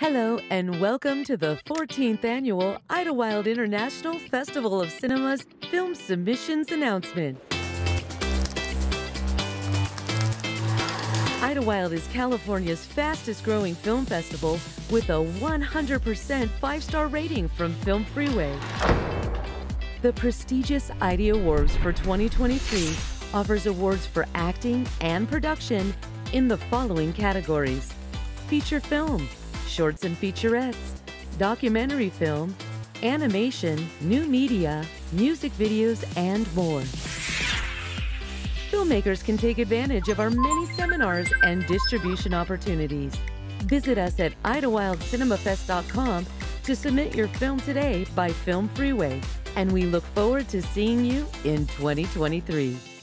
Hello, and welcome to the 14th annual Idyllwild International Festival of Cinema's film submissions announcement. Idyllwild is California's fastest growing film festival with a 100% five star rating from Film Freeway. The prestigious ID Awards for 2023 offers awards for acting and production in the following categories feature film, shorts and featurettes, documentary film, animation, new media, music videos, and more. Filmmakers can take advantage of our many seminars and distribution opportunities. Visit us at idyllwildcinemafest.com to submit your film today by Film Freeway, and we look forward to seeing you in 2023.